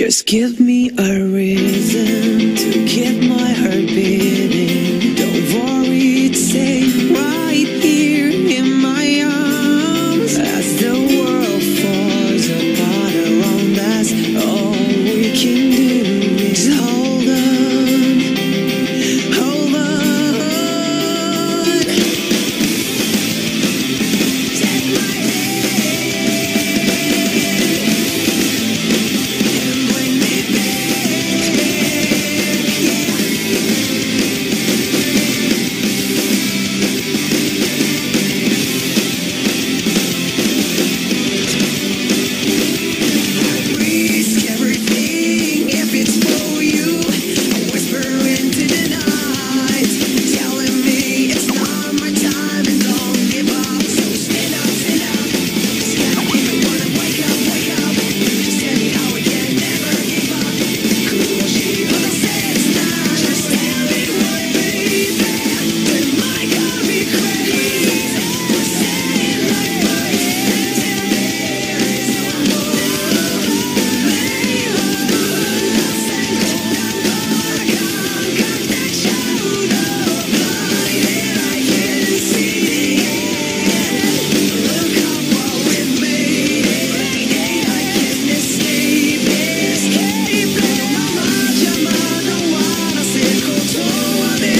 Just give me a reason to keep. Holy